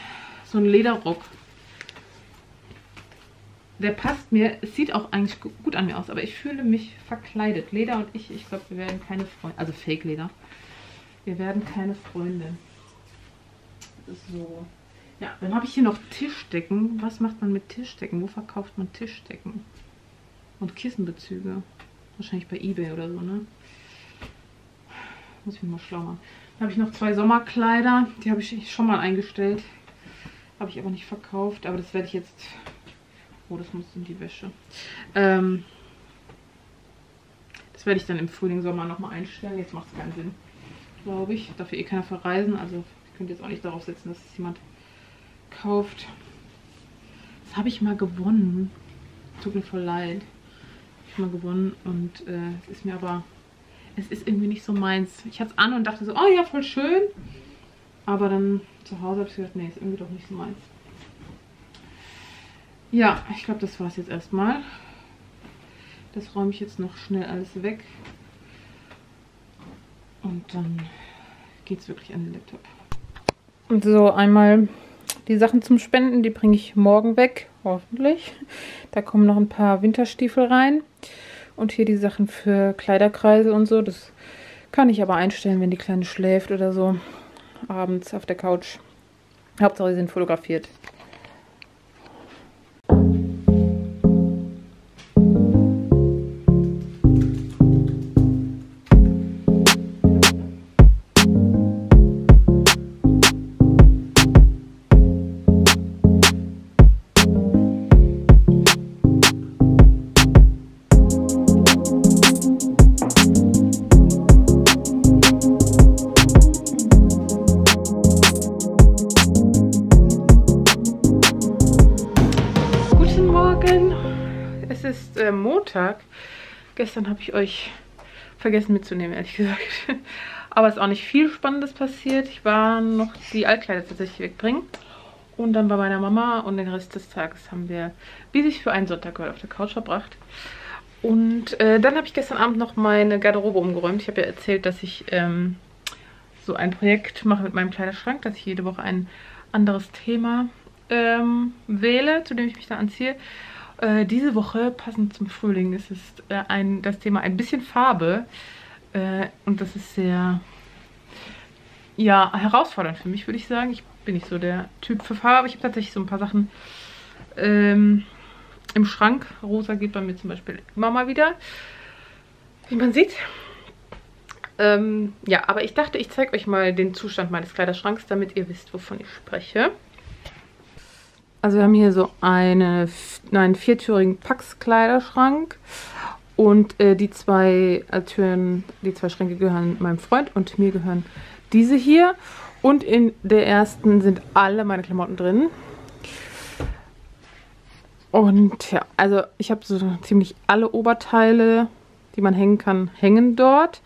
so ein Lederrock der passt mir. Es sieht auch eigentlich gut an mir aus, aber ich fühle mich verkleidet. Leder und ich, ich glaube, wir werden keine Freunde. Also Fake-Leder. Wir werden keine Freunde. So. Ja, dann habe ich hier noch Tischdecken. Was macht man mit Tischdecken? Wo verkauft man Tischdecken? Und Kissenbezüge. Wahrscheinlich bei Ebay oder so, ne? Muss ich mich mal schlau machen. Dann habe ich noch zwei Sommerkleider. Die habe ich schon mal eingestellt. Habe ich aber nicht verkauft. Aber das werde ich jetzt... Oh, das muss in die Wäsche. Ähm, das werde ich dann im Frühling, Sommer nochmal einstellen. Jetzt macht es keinen Sinn, glaube ich. Dafür eh keiner verreisen. Also ich könnte jetzt auch nicht darauf setzen, dass es jemand kauft. Das habe ich mal gewonnen. Tut mir voll leid. Ich habe mal gewonnen und äh, es ist mir aber, es ist irgendwie nicht so meins. Ich hatte es an und dachte so, oh ja, voll schön. Aber dann zu Hause habe ich gedacht, nee, ist irgendwie doch nicht so meins. Ja, ich glaube, das war es jetzt erstmal. Das räume ich jetzt noch schnell alles weg. Und dann geht es wirklich an den Laptop. Und so einmal die Sachen zum Spenden, die bringe ich morgen weg, hoffentlich. Da kommen noch ein paar Winterstiefel rein. Und hier die Sachen für Kleiderkreise und so. Das kann ich aber einstellen, wenn die Kleine schläft oder so. Abends auf der Couch. Hauptsache, sie sind fotografiert. Montag. Gestern habe ich euch vergessen mitzunehmen, ehrlich gesagt. Aber es ist auch nicht viel Spannendes passiert. Ich war noch die Altkleider tatsächlich wegbringen. Und dann bei meiner Mama und den Rest des Tages haben wir, wie sich für einen Sonntag gehört, auf der Couch verbracht. Und äh, dann habe ich gestern Abend noch meine Garderobe umgeräumt. Ich habe ja erzählt, dass ich ähm, so ein Projekt mache mit meinem Kleiderschrank, dass ich jede Woche ein anderes Thema ähm, wähle, zu dem ich mich da anziehe. Äh, diese Woche, passend zum Frühling, ist es äh, ein, das Thema ein bisschen Farbe. Äh, und das ist sehr, ja, herausfordernd für mich, würde ich sagen. Ich bin nicht so der Typ für Farbe, aber ich habe tatsächlich so ein paar Sachen ähm, im Schrank. Rosa geht bei mir zum Beispiel immer mal wieder, wie man sieht. Ähm, ja, aber ich dachte, ich zeige euch mal den Zustand meines Kleiderschranks, damit ihr wisst, wovon ich spreche. Also wir haben hier so eine, einen viertürigen Pax-Kleiderschrank. Und äh, die zwei äh, Türen, die zwei Schränke gehören meinem Freund und mir gehören diese hier. Und in der ersten sind alle meine Klamotten drin. Und ja, also ich habe so ziemlich alle Oberteile, die man hängen kann, hängen dort.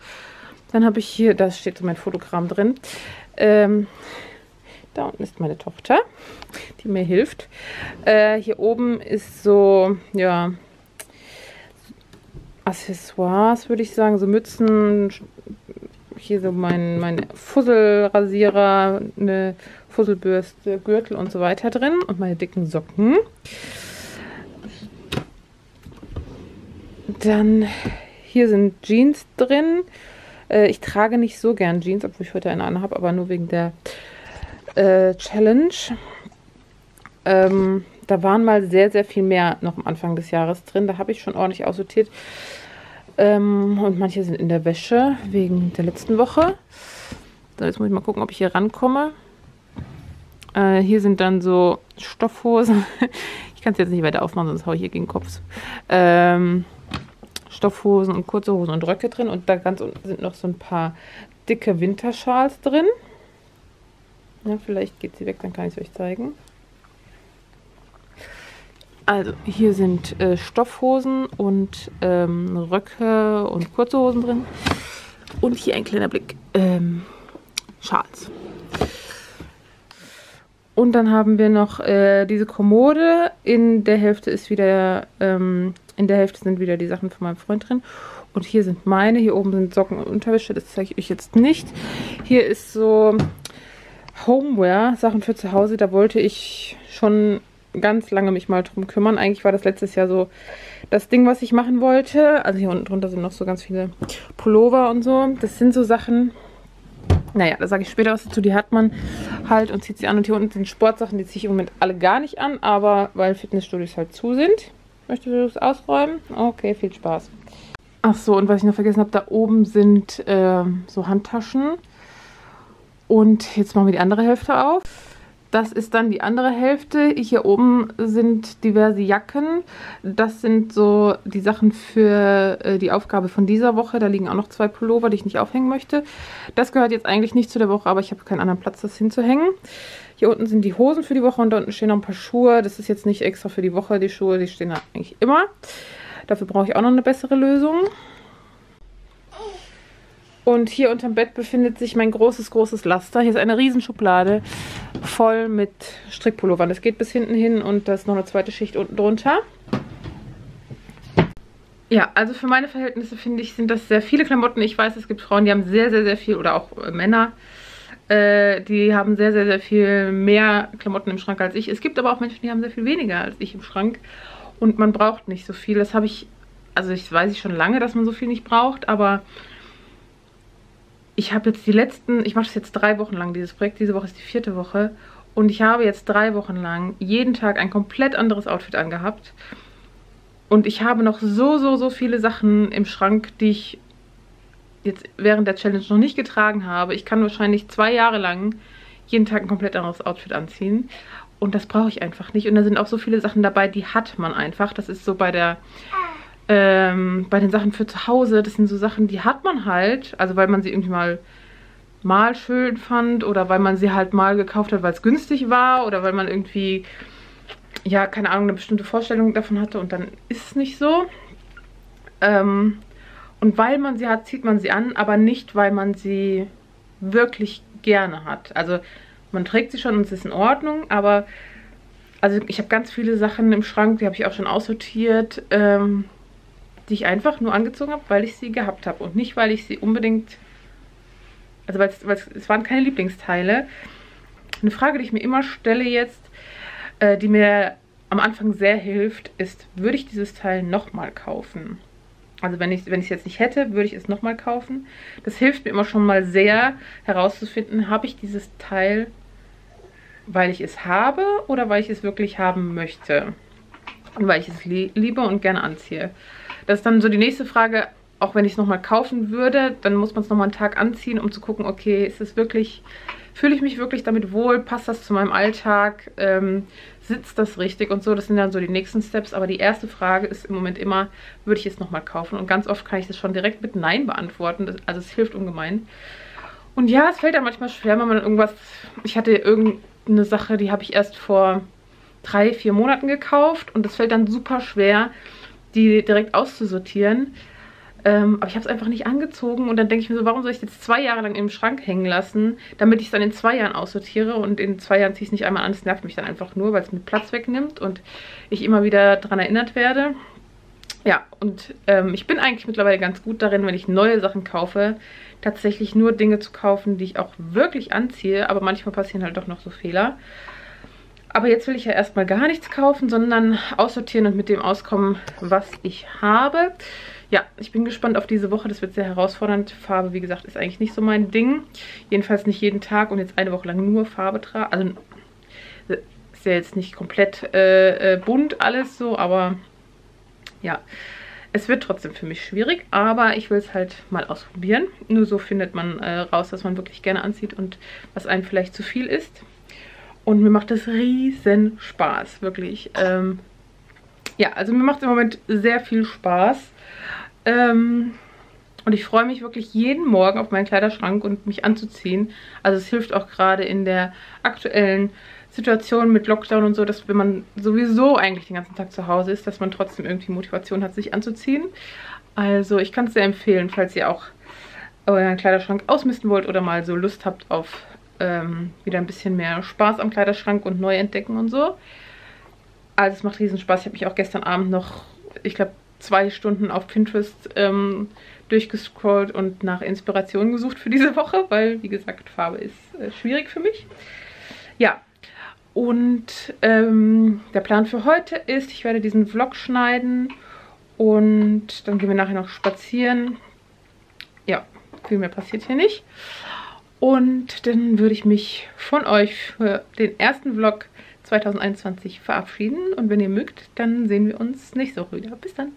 Dann habe ich hier, da steht so mein Fotogramm drin. Ähm, da unten ist meine Tochter, die mir hilft. Äh, hier oben ist so, ja, Accessoires, würde ich sagen. So Mützen, hier so mein, mein Fusselrasierer, eine Fusselbürste, Gürtel und so weiter drin. Und meine dicken Socken. Dann hier sind Jeans drin. Äh, ich trage nicht so gern Jeans, obwohl ich heute eine anhabe, aber nur wegen der äh, Challenge. Ähm, da waren mal sehr, sehr viel mehr noch am Anfang des Jahres drin. Da habe ich schon ordentlich aussortiert. Ähm, und manche sind in der Wäsche wegen der letzten Woche. So, jetzt muss ich mal gucken, ob ich hier rankomme. Äh, hier sind dann so Stoffhosen. ich kann es jetzt nicht weiter aufmachen, sonst haue ich hier gegen den Kopf. Ähm, Stoffhosen und kurze Hosen und Röcke drin. Und da ganz unten sind noch so ein paar dicke Winterschals drin. Ja, vielleicht geht sie weg, dann kann ich es euch zeigen. Also hier sind äh, Stoffhosen und ähm, Röcke und kurze Hosen drin. Und hier ein kleiner Blick, ähm, Schals. Und dann haben wir noch äh, diese Kommode. In der Hälfte ist wieder, ähm, in der Hälfte sind wieder die Sachen von meinem Freund drin. Und hier sind meine. Hier oben sind Socken und Unterwäsche. Das zeige ich euch jetzt nicht. Hier ist so Homeware, Sachen für zu Hause, da wollte ich schon ganz lange mich mal drum kümmern. Eigentlich war das letztes Jahr so das Ding, was ich machen wollte. Also hier unten drunter sind noch so ganz viele Pullover und so. Das sind so Sachen, naja, da sage ich später was dazu. Die hat man halt und zieht sie an. Und hier unten sind Sportsachen, die ziehe ich im Moment alle gar nicht an. Aber weil Fitnessstudios halt zu sind. Möchtest du das ausräumen? Okay, viel Spaß. Ach so, und was ich noch vergessen habe, da oben sind äh, so Handtaschen. Und jetzt machen wir die andere Hälfte auf. Das ist dann die andere Hälfte. Hier oben sind diverse Jacken. Das sind so die Sachen für äh, die Aufgabe von dieser Woche. Da liegen auch noch zwei Pullover, die ich nicht aufhängen möchte. Das gehört jetzt eigentlich nicht zu der Woche, aber ich habe keinen anderen Platz, das hinzuhängen. Hier unten sind die Hosen für die Woche und da unten stehen noch ein paar Schuhe. Das ist jetzt nicht extra für die Woche, die Schuhe, die stehen da eigentlich immer. Dafür brauche ich auch noch eine bessere Lösung. Und hier unterm Bett befindet sich mein großes, großes Laster. Hier ist eine Riesenschublade voll mit Strickpullovern. Das geht bis hinten hin und da ist noch eine zweite Schicht unten drunter. Ja, also für meine Verhältnisse finde ich, sind das sehr viele Klamotten. Ich weiß, es gibt Frauen, die haben sehr, sehr, sehr viel oder auch äh, Männer, äh, die haben sehr, sehr, sehr viel mehr Klamotten im Schrank als ich. Es gibt aber auch Menschen, die haben sehr viel weniger als ich im Schrank und man braucht nicht so viel. Das habe ich, also ich weiß ich schon lange, dass man so viel nicht braucht, aber ich habe jetzt die letzten, ich mache das jetzt drei Wochen lang, dieses Projekt. Diese Woche ist die vierte Woche. Und ich habe jetzt drei Wochen lang jeden Tag ein komplett anderes Outfit angehabt. Und ich habe noch so, so, so viele Sachen im Schrank, die ich jetzt während der Challenge noch nicht getragen habe. Ich kann wahrscheinlich zwei Jahre lang jeden Tag ein komplett anderes Outfit anziehen. Und das brauche ich einfach nicht. Und da sind auch so viele Sachen dabei, die hat man einfach. Das ist so bei der ähm, bei den Sachen für zu Hause, das sind so Sachen, die hat man halt, also weil man sie irgendwie mal mal schön fand oder weil man sie halt mal gekauft hat, weil es günstig war oder weil man irgendwie, ja, keine Ahnung, eine bestimmte Vorstellung davon hatte und dann ist es nicht so. Ähm, und weil man sie hat, zieht man sie an, aber nicht, weil man sie wirklich gerne hat. Also man trägt sie schon und es ist in Ordnung, aber also ich habe ganz viele Sachen im Schrank, die habe ich auch schon aussortiert, ähm, die ich einfach nur angezogen habe, weil ich sie gehabt habe und nicht, weil ich sie unbedingt, also weil es, waren keine Lieblingsteile. Eine Frage, die ich mir immer stelle jetzt, äh, die mir am Anfang sehr hilft, ist, würde ich dieses Teil nochmal kaufen? Also wenn ich es wenn jetzt nicht hätte, würde ich es nochmal kaufen. Das hilft mir immer schon mal sehr herauszufinden, habe ich dieses Teil, weil ich es habe oder weil ich es wirklich haben möchte. Und weil ich es liebe und gerne anziehe. Das ist dann so die nächste Frage, auch wenn ich es nochmal kaufen würde, dann muss man es nochmal einen Tag anziehen, um zu gucken, okay, ist es wirklich, fühle ich mich wirklich damit wohl, passt das zu meinem Alltag, ähm, sitzt das richtig und so. Das sind dann so die nächsten Steps. Aber die erste Frage ist im Moment immer, würde ich es nochmal kaufen? Und ganz oft kann ich das schon direkt mit Nein beantworten. Das, also es hilft ungemein. Und ja, es fällt dann manchmal schwer, wenn man irgendwas... Ich hatte irgendeine Sache, die habe ich erst vor drei, vier Monaten gekauft. Und es fällt dann super schwer, die direkt auszusortieren. Ähm, aber ich habe es einfach nicht angezogen und dann denke ich mir so, warum soll ich es jetzt zwei Jahre lang im Schrank hängen lassen, damit ich es dann in zwei Jahren aussortiere und in zwei Jahren ziehe ich es nicht einmal an. Das nervt mich dann einfach nur, weil es mir Platz wegnimmt und ich immer wieder daran erinnert werde. Ja, und ähm, ich bin eigentlich mittlerweile ganz gut darin, wenn ich neue Sachen kaufe, tatsächlich nur Dinge zu kaufen, die ich auch wirklich anziehe, aber manchmal passieren halt doch noch so Fehler. Aber jetzt will ich ja erstmal gar nichts kaufen, sondern aussortieren und mit dem auskommen, was ich habe. Ja, ich bin gespannt auf diese Woche. Das wird sehr herausfordernd. Farbe, wie gesagt, ist eigentlich nicht so mein Ding. Jedenfalls nicht jeden Tag und jetzt eine Woche lang nur Farbe tragen. Also ist ja jetzt nicht komplett äh, äh, bunt alles so, aber ja. Es wird trotzdem für mich schwierig, aber ich will es halt mal ausprobieren. Nur so findet man äh, raus, dass man wirklich gerne anzieht und was einem vielleicht zu viel ist. Und mir macht das riesen Spaß, wirklich. Ähm, ja, also mir macht es im Moment sehr viel Spaß. Ähm, und ich freue mich wirklich jeden Morgen auf meinen Kleiderschrank und mich anzuziehen. Also es hilft auch gerade in der aktuellen Situation mit Lockdown und so, dass wenn man sowieso eigentlich den ganzen Tag zu Hause ist, dass man trotzdem irgendwie Motivation hat, sich anzuziehen. Also ich kann es sehr empfehlen, falls ihr auch euren Kleiderschrank ausmisten wollt oder mal so Lust habt auf ähm, wieder ein bisschen mehr Spaß am Kleiderschrank und neu entdecken und so. Also es macht riesen Spaß. Ich habe mich auch gestern Abend noch, ich glaube, zwei Stunden auf Pinterest ähm, durchgescrollt und nach Inspiration gesucht für diese Woche, weil, wie gesagt, Farbe ist äh, schwierig für mich. Ja, Und ähm, der Plan für heute ist, ich werde diesen Vlog schneiden und dann gehen wir nachher noch spazieren. Ja, viel mehr passiert hier nicht. Und dann würde ich mich von euch für den ersten Vlog 2021 verabschieden. Und wenn ihr mögt, dann sehen wir uns nächste Woche wieder. Bis dann.